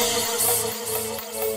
Deus.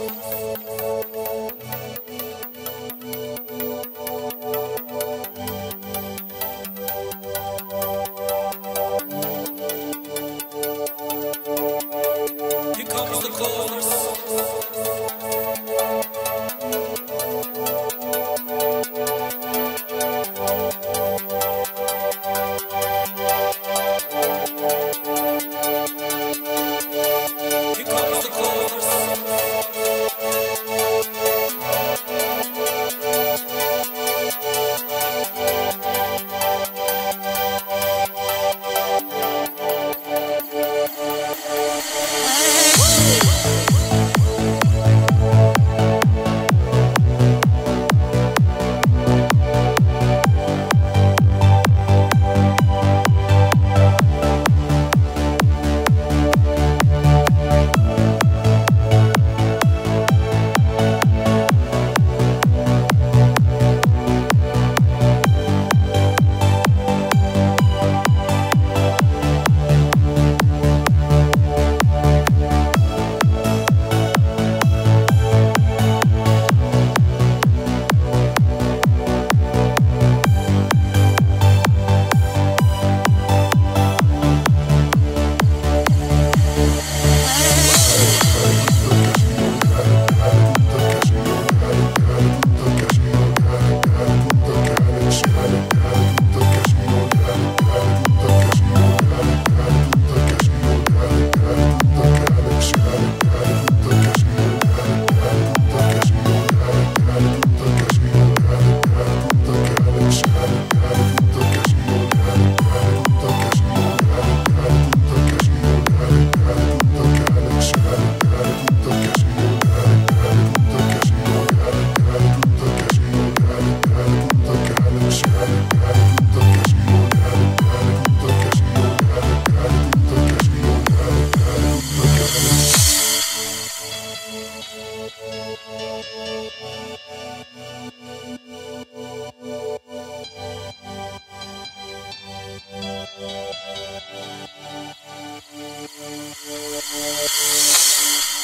Thank you.